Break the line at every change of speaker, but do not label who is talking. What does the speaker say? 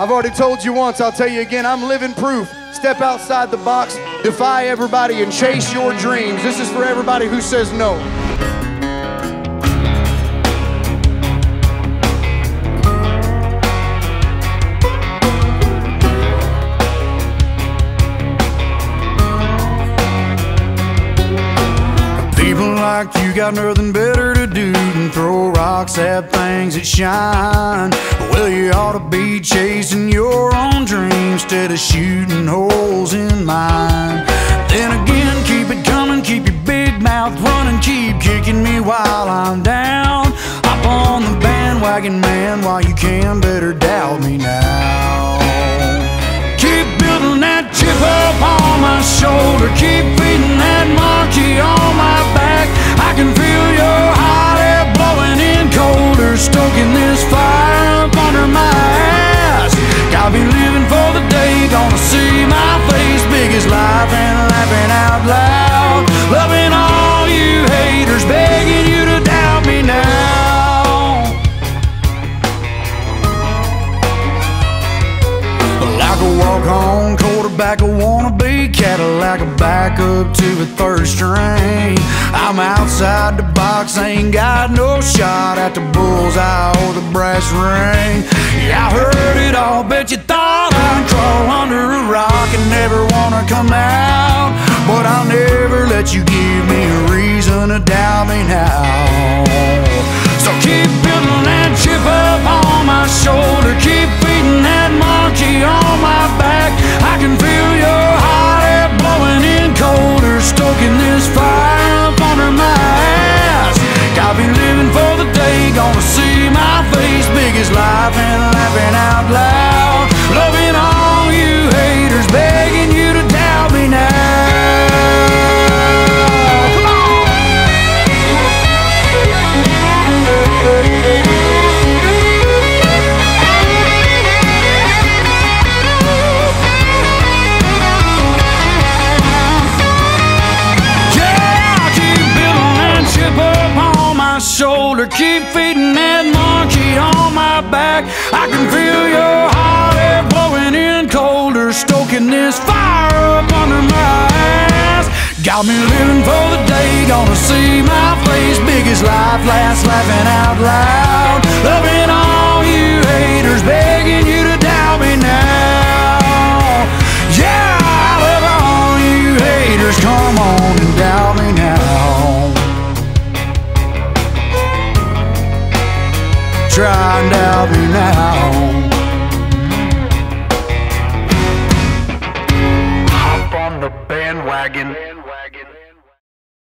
I've already told you once, I'll tell you again, I'm living proof. Step outside the box, defy everybody, and chase your dreams. This is for everybody who says no.
People like you got nothing better to do than throw rocks at things that shine. Shooting holes in mine. Then again, keep it coming, keep your big mouth running, keep kicking me while I'm down. Like a walk-on quarterback, I wanna be Cadillac, a backup to a third string. I'm outside the box, ain't got no shot at the bullseye or the brass ring. Yeah, I heard it all, bet you thought I'd crawl under a rock and never wanna come out. But I'll never let you give me a reason to doubt me now. And laughing out loud. Loving all you haters, begging you to doubt me now. Yeah, keep building that chip up on my shoulder. Keep feeding that back. I can feel your hot air blowing in colder, stoking this fire up under my ass. Got me living for the day, gonna see my face, big as life, last laughing out loud. Try and doubt me now.
Hop on the bandwagon.